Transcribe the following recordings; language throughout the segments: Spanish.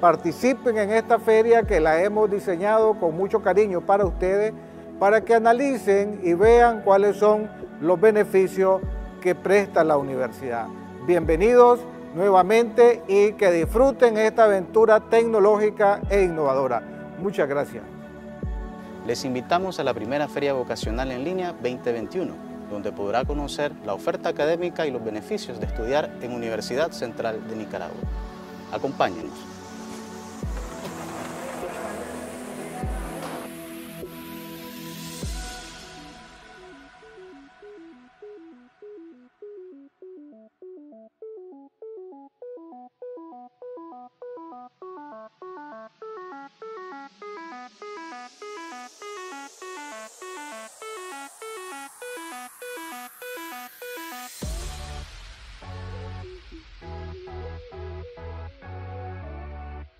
participen en esta feria que la hemos diseñado con mucho cariño para ustedes, para que analicen y vean cuáles son los beneficios que presta la universidad. Bienvenidos nuevamente y que disfruten esta aventura tecnológica e innovadora. Muchas gracias. Les invitamos a la primera Feria Vocacional en Línea 2021, donde podrá conocer la oferta académica y los beneficios de estudiar en Universidad Central de Nicaragua. Acompáñenos.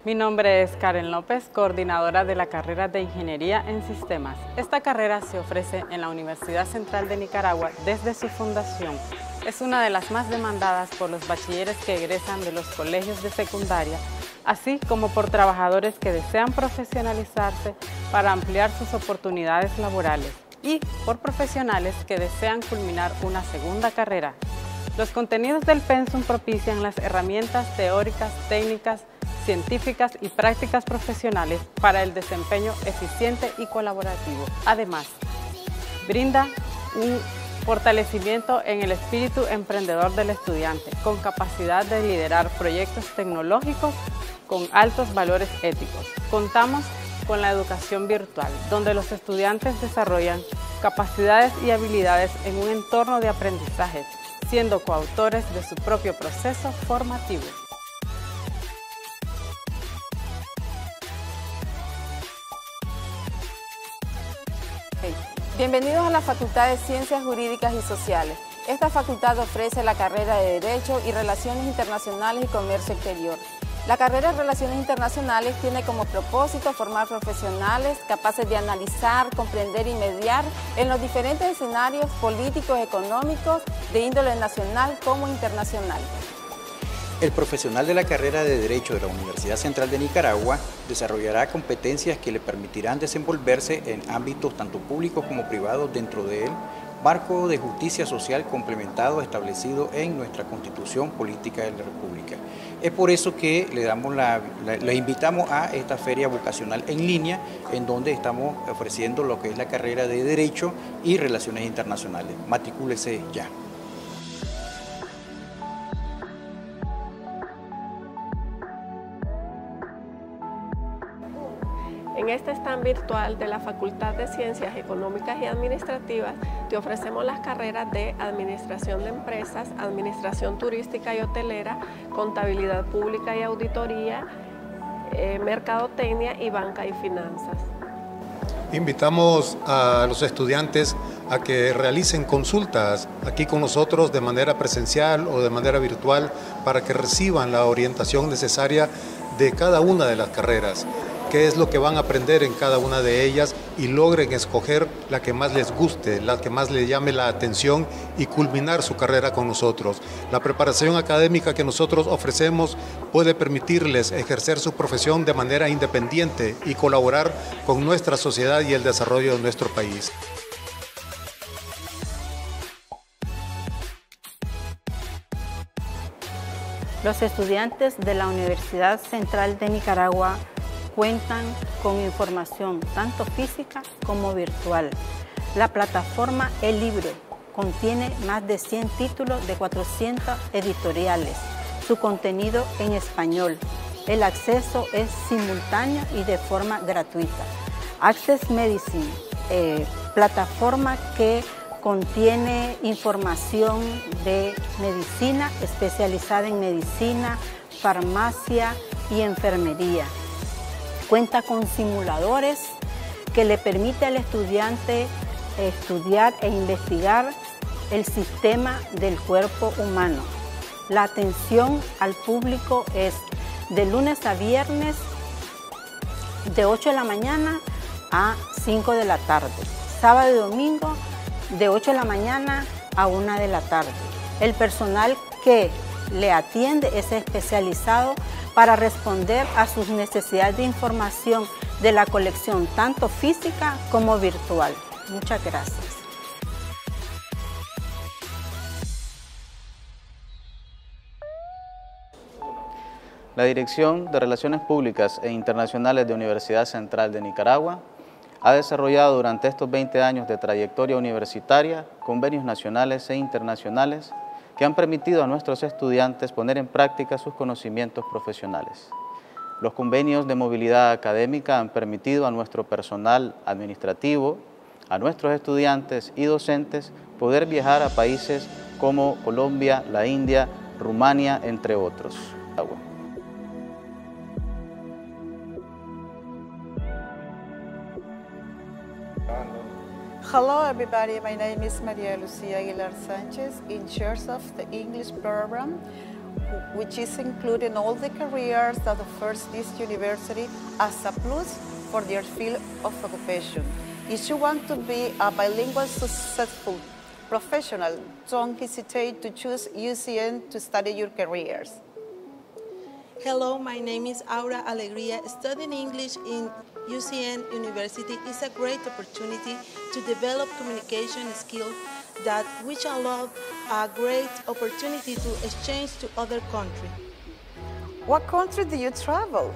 Mi nombre es Karen López, coordinadora de la carrera de Ingeniería en Sistemas. Esta carrera se ofrece en la Universidad Central de Nicaragua desde su fundación. Es una de las más demandadas por los bachilleres que egresan de los colegios de secundaria, así como por trabajadores que desean profesionalizarse para ampliar sus oportunidades laborales y por profesionales que desean culminar una segunda carrera. Los contenidos del Pensum propician las herramientas teóricas, técnicas, científicas y prácticas profesionales para el desempeño eficiente y colaborativo. Además, brinda un fortalecimiento en el espíritu emprendedor del estudiante, con capacidad de liderar proyectos tecnológicos con altos valores éticos. Contamos con la educación virtual, donde los estudiantes desarrollan capacidades y habilidades en un entorno de aprendizaje, siendo coautores de su propio proceso formativo. Bienvenidos a la Facultad de Ciencias Jurídicas y Sociales. Esta facultad ofrece la carrera de Derecho y Relaciones Internacionales y Comercio Exterior. La carrera de Relaciones Internacionales tiene como propósito formar profesionales capaces de analizar, comprender y mediar en los diferentes escenarios políticos, económicos, de índole nacional como internacional. El profesional de la carrera de Derecho de la Universidad Central de Nicaragua desarrollará competencias que le permitirán desenvolverse en ámbitos tanto públicos como privados dentro de él, marco de justicia social complementado establecido en nuestra Constitución Política de la República. Es por eso que le, damos la, invitamos a esta feria vocacional en línea, en donde estamos ofreciendo lo que es la carrera de Derecho y Relaciones Internacionales. Matricúlese ya. En este stand virtual de la Facultad de Ciencias Económicas y Administrativas te ofrecemos las carreras de Administración de Empresas, Administración Turística y Hotelera, Contabilidad Pública y Auditoría, eh, Mercadotecnia y Banca y Finanzas. Invitamos a los estudiantes a que realicen consultas aquí con nosotros de manera presencial o de manera virtual para que reciban la orientación necesaria de cada una de las carreras qué es lo que van a aprender en cada una de ellas y logren escoger la que más les guste, la que más les llame la atención y culminar su carrera con nosotros. La preparación académica que nosotros ofrecemos puede permitirles ejercer su profesión de manera independiente y colaborar con nuestra sociedad y el desarrollo de nuestro país. Los estudiantes de la Universidad Central de Nicaragua cuentan con información tanto física como virtual. La plataforma El Libro contiene más de 100 títulos de 400 editoriales, su contenido en español. El acceso es simultáneo y de forma gratuita. Access Medicine, eh, plataforma que contiene información de medicina especializada en medicina, farmacia y enfermería. Cuenta con simuladores que le permite al estudiante estudiar e investigar el sistema del cuerpo humano. La atención al público es de lunes a viernes de 8 de la mañana a 5 de la tarde. Sábado y domingo de 8 de la mañana a 1 de la tarde. El personal que le atiende es especializado para responder a sus necesidades de información de la colección tanto física como virtual. Muchas gracias. La Dirección de Relaciones Públicas e Internacionales de Universidad Central de Nicaragua ha desarrollado durante estos 20 años de trayectoria universitaria convenios nacionales e internacionales que han permitido a nuestros estudiantes poner en práctica sus conocimientos profesionales. Los convenios de movilidad académica han permitido a nuestro personal administrativo, a nuestros estudiantes y docentes poder viajar a países como Colombia, la India, Rumania, entre otros. Hello everybody, my name is Maria Lucia Aguilar Sanchez, in charge of the English program, which is including all the careers that offers this university as a plus for their field of occupation. If you want to be a bilingual successful professional, don't hesitate to choose UCN to study your careers. Hello, my name is Aura Alegría. Studying English in UCN University is a great opportunity to develop communication skills that which allow a great opportunity to exchange to other countries. What country do you travel?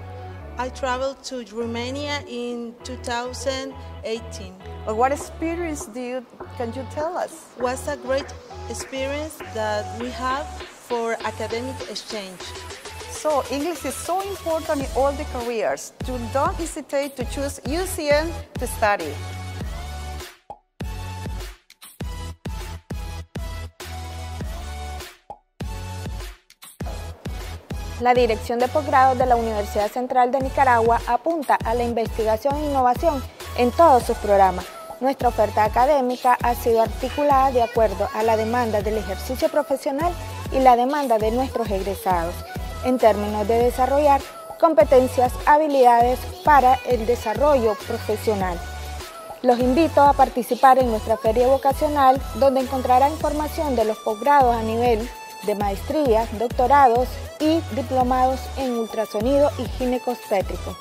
I traveled to Romania in 2018. Well, what experience do you can you tell us? Was a great experience that we have for academic exchange. So English is so important in all the careers. Do not hesitate to choose UCN to study. La Dirección de Posgrado de la Universidad Central de Nicaragua apunta a la investigación e innovación en todos sus programas. Nuestra oferta académica ha sido articulada de acuerdo a la demanda del ejercicio profesional y la demanda de nuestros egresados en términos de desarrollar competencias, habilidades para el desarrollo profesional. Los invito a participar en nuestra feria vocacional donde encontrará información de los posgrados a nivel de maestría, doctorados y diplomados en ultrasonido y ginecostétrico.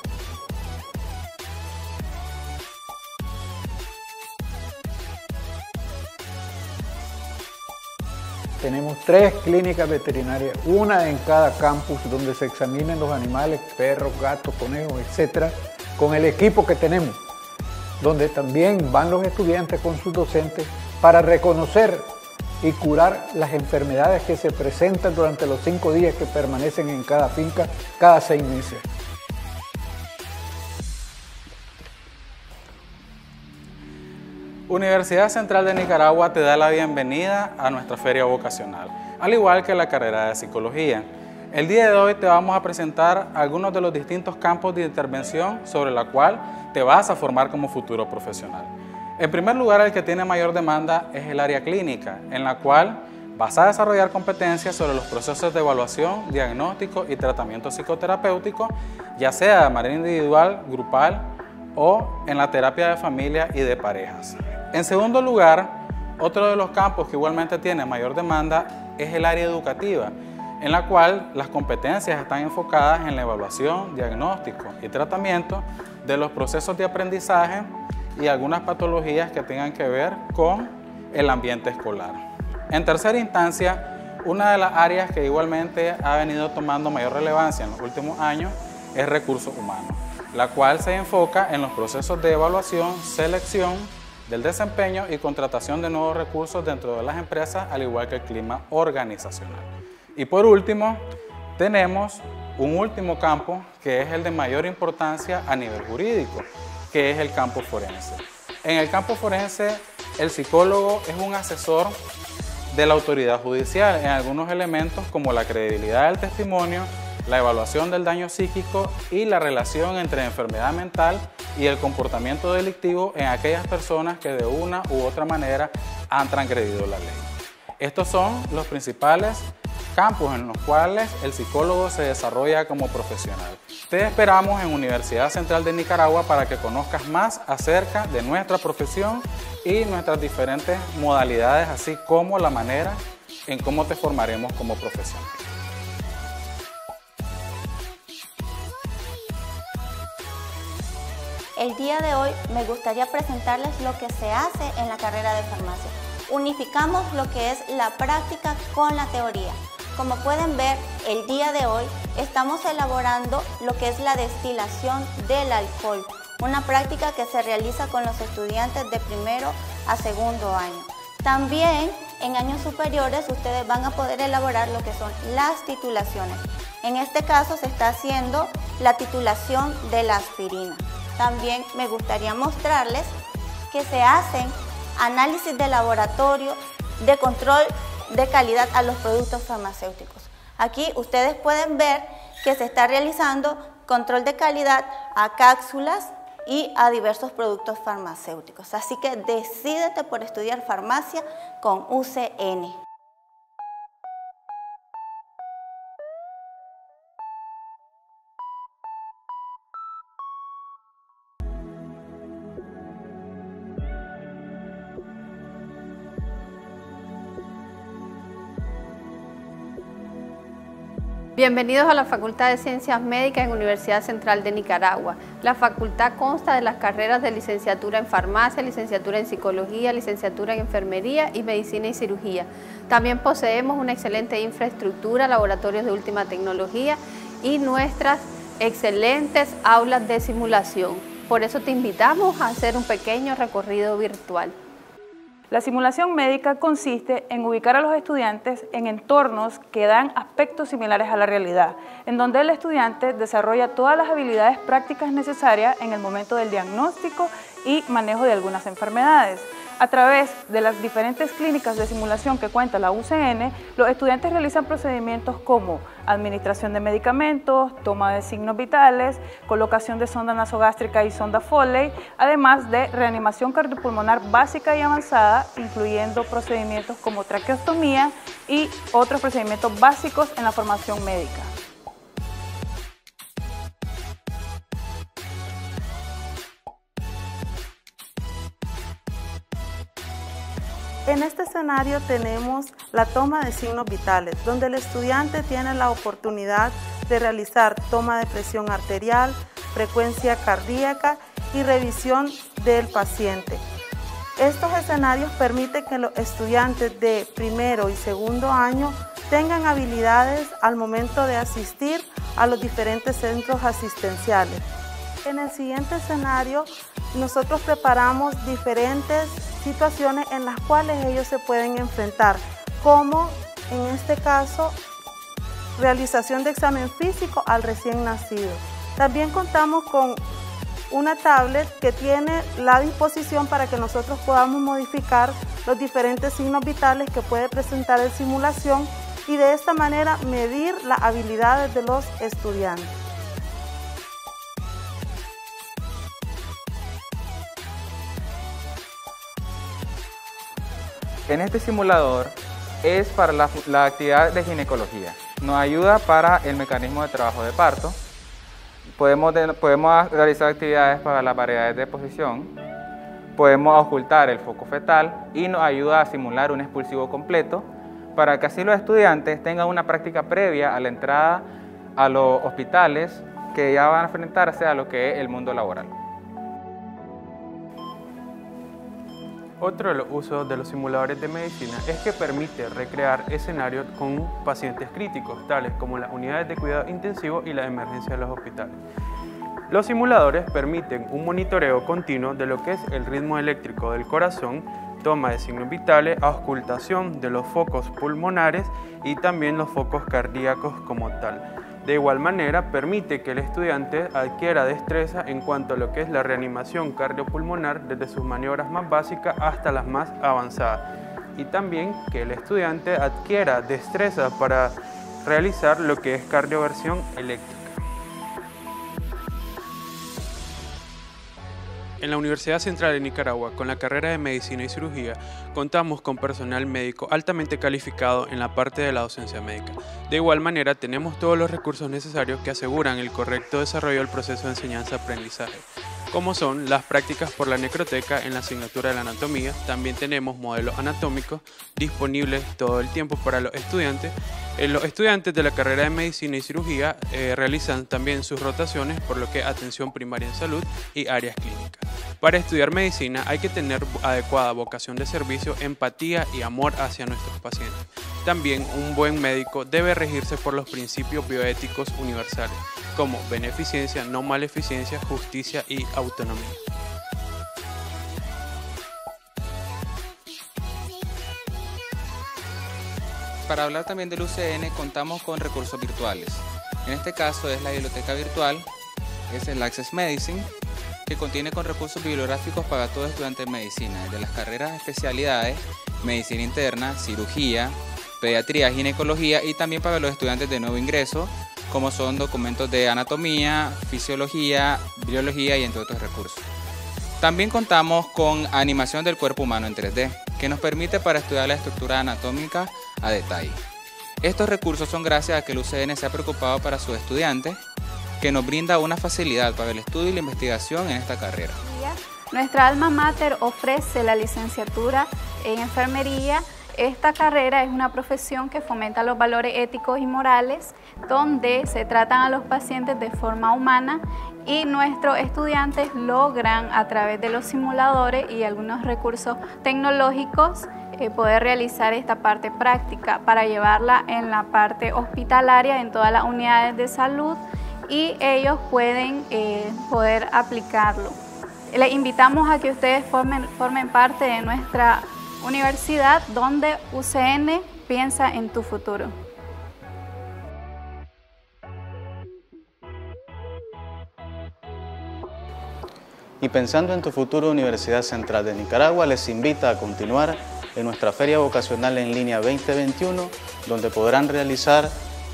Tenemos tres clínicas veterinarias, una en cada campus donde se examinen los animales, perros, gatos, conejos, etcétera, con el equipo que tenemos, donde también van los estudiantes con sus docentes para reconocer y curar las enfermedades que se presentan durante los cinco días que permanecen en cada finca cada seis meses. Universidad Central de Nicaragua te da la bienvenida a nuestra feria vocacional, al igual que la carrera de psicología. El día de hoy te vamos a presentar algunos de los distintos campos de intervención sobre la cual te vas a formar como futuro profesional. En primer lugar, el que tiene mayor demanda es el área clínica, en la cual vas a desarrollar competencias sobre los procesos de evaluación, diagnóstico y tratamiento psicoterapéutico, ya sea de manera individual, grupal o en la terapia de familia y de parejas. En segundo lugar, otro de los campos que igualmente tiene mayor demanda es el área educativa, en la cual las competencias están enfocadas en la evaluación, diagnóstico y tratamiento de los procesos de aprendizaje y algunas patologías que tengan que ver con el ambiente escolar. En tercera instancia, una de las áreas que igualmente ha venido tomando mayor relevancia en los últimos años es recursos humanos, la cual se enfoca en los procesos de evaluación, selección, del desempeño y contratación de nuevos recursos dentro de las empresas, al igual que el clima organizacional. Y por último, tenemos un último campo que es el de mayor importancia a nivel jurídico, que es el campo forense. En el campo forense, el psicólogo es un asesor de la autoridad judicial en algunos elementos como la credibilidad del testimonio, la evaluación del daño psíquico y la relación entre enfermedad mental y el comportamiento delictivo en aquellas personas que de una u otra manera han transgredido la ley. Estos son los principales campos en los cuales el psicólogo se desarrolla como profesional. Te esperamos en Universidad Central de Nicaragua para que conozcas más acerca de nuestra profesión y nuestras diferentes modalidades, así como la manera en cómo te formaremos como profesional. El día de hoy me gustaría presentarles lo que se hace en la carrera de farmacia. Unificamos lo que es la práctica con la teoría. Como pueden ver, el día de hoy estamos elaborando lo que es la destilación del alcohol, una práctica que se realiza con los estudiantes de primero a segundo año. También en años superiores ustedes van a poder elaborar lo que son las titulaciones. En este caso se está haciendo la titulación de la aspirina. También me gustaría mostrarles que se hacen análisis de laboratorio de control de calidad a los productos farmacéuticos. Aquí ustedes pueden ver que se está realizando control de calidad a cápsulas y a diversos productos farmacéuticos. Así que decídete por estudiar farmacia con UCN. Bienvenidos a la Facultad de Ciencias Médicas en Universidad Central de Nicaragua. La facultad consta de las carreras de licenciatura en farmacia, licenciatura en psicología, licenciatura en enfermería y medicina y cirugía. También poseemos una excelente infraestructura, laboratorios de última tecnología y nuestras excelentes aulas de simulación. Por eso te invitamos a hacer un pequeño recorrido virtual. La simulación médica consiste en ubicar a los estudiantes en entornos que dan aspectos similares a la realidad, en donde el estudiante desarrolla todas las habilidades prácticas necesarias en el momento del diagnóstico y manejo de algunas enfermedades. A través de las diferentes clínicas de simulación que cuenta la UCN, los estudiantes realizan procedimientos como administración de medicamentos, toma de signos vitales, colocación de sonda nasogástrica y sonda Foley, además de reanimación cardiopulmonar básica y avanzada, incluyendo procedimientos como traqueostomía y otros procedimientos básicos en la formación médica. En este escenario tenemos la toma de signos vitales, donde el estudiante tiene la oportunidad de realizar toma de presión arterial, frecuencia cardíaca y revisión del paciente. Estos escenarios permiten que los estudiantes de primero y segundo año tengan habilidades al momento de asistir a los diferentes centros asistenciales. En el siguiente escenario, nosotros preparamos diferentes situaciones en las cuales ellos se pueden enfrentar, como en este caso realización de examen físico al recién nacido. También contamos con una tablet que tiene la disposición para que nosotros podamos modificar los diferentes signos vitales que puede presentar el simulación y de esta manera medir las habilidades de los estudiantes. En este simulador es para la, actividad de ginecología. Nos ayuda para el mecanismo de trabajo de parto. Podemos, podemos realizar actividades para las variedades de posición. Podemos ocultar el foco fetal y nos ayuda a simular un expulsivo completo para que así los estudiantes tengan una práctica previa a la entrada a los hospitales que ya van a enfrentarse a lo que es el mundo laboral. Otro de los usos de los simuladores de medicina es que permite recrear escenarios con pacientes críticos, tales como las unidades de cuidado intensivo y la emergencia de los hospitales. Los simuladores permiten un monitoreo continuo de lo que es el ritmo eléctrico del corazón, toma de signos vitales, auscultación de los focos pulmonares y también los focos cardíacos como tal. De igual manera, permite que el estudiante adquiera destreza en cuanto a lo que es la reanimación cardiopulmonar desde sus maniobras más básicas hasta las más avanzadas. Y también que el estudiante adquiera destreza para realizar lo que es cardioversión eléctrica. En la Universidad Central de Nicaragua, con la carrera de Medicina y Cirugía, contamos con personal médico altamente calificado en la parte de la docencia médica. De igual manera, tenemos todos los recursos necesarios que aseguran el correcto desarrollo del proceso de enseñanza-aprendizaje. Como son las prácticas por la necroteca en la asignatura de la anatomía. También tenemos modelos anatómicos disponibles todo el tiempo para los estudiantes. Eh, los estudiantes de la carrera de medicina y cirugía eh, realizan también sus rotaciones por lo que atención primaria en salud y áreas clínicas. Para estudiar medicina hay que tener adecuada vocación de servicio, empatía y amor hacia nuestros pacientes. También un buen médico debe regirse por los principios bioéticos universales, como beneficencia, no maleficencia, justicia y autonomía. Para hablar también del UCN contamos con recursos virtuales. En este caso es la biblioteca virtual, es el Access Medicine, contiene con recursos bibliográficos para todo estudiante de medicina, de las carreras de especialidades, medicina interna, cirugía, pediatría, ginecología y también para los estudiantes de nuevo ingreso, como son documentos de anatomía, fisiología, biología y entre otros recursos. También contamos con animación del cuerpo humano en 3D, que nos permite para estudiar la estructura anatómica a detalle. Estos recursos son gracias a que el UCN se ha preocupado para sus estudiantes que nos brinda una facilidad para el estudio y la investigación en esta carrera. Nuestra alma mater ofrece la licenciatura en enfermería. Esta carrera es una profesión que fomenta los valores éticos y morales, donde se tratan a los pacientes de forma humana y nuestros estudiantes logran a través de los simuladores y algunos recursos tecnológicos eh, poder realizar esta parte práctica para llevarla en la parte hospitalaria en todas las unidades de salud y ellos pueden eh, poder aplicarlo. Les invitamos a que ustedes formen, formen parte de nuestra universidad donde UCN piensa en tu futuro. Y pensando en tu futuro, Universidad Central de Nicaragua les invita a continuar en nuestra Feria Vocacional en Línea 2021, donde podrán realizar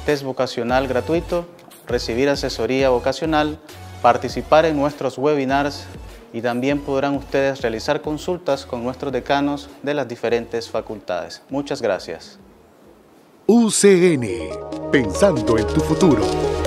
test vocacional gratuito recibir asesoría vocacional, participar en nuestros webinars y también podrán ustedes realizar consultas con nuestros decanos de las diferentes facultades. Muchas gracias. UCN, pensando en tu futuro.